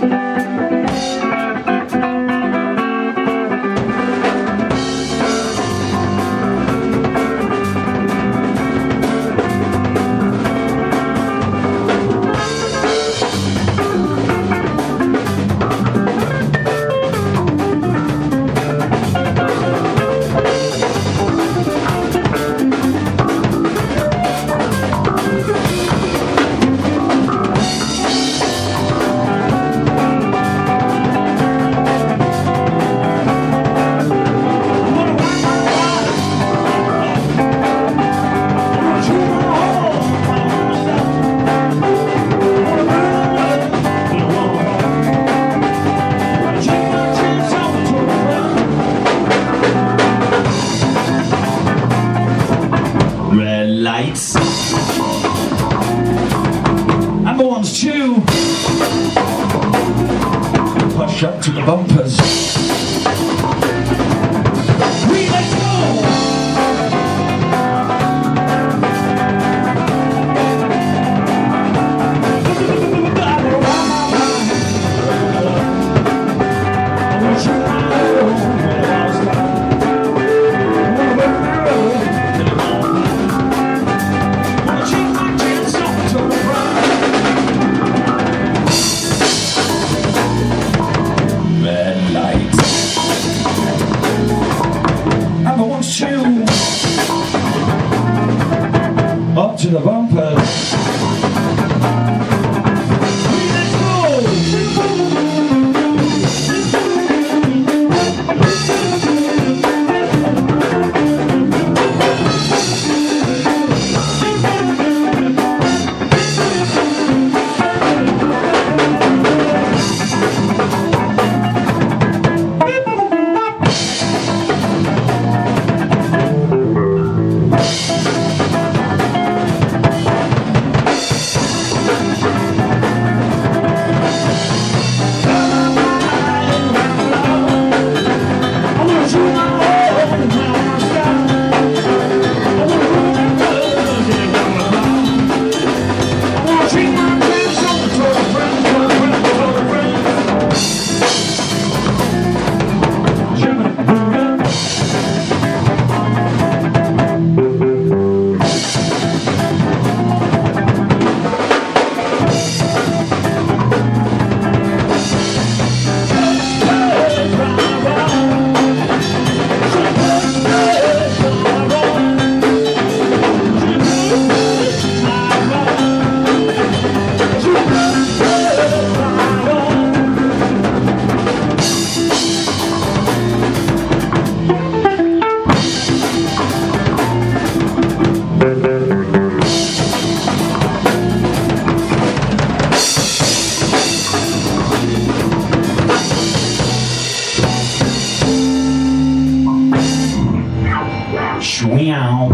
Música lights. Number one's two. Push up to the bumpers. The bumpers. Meow.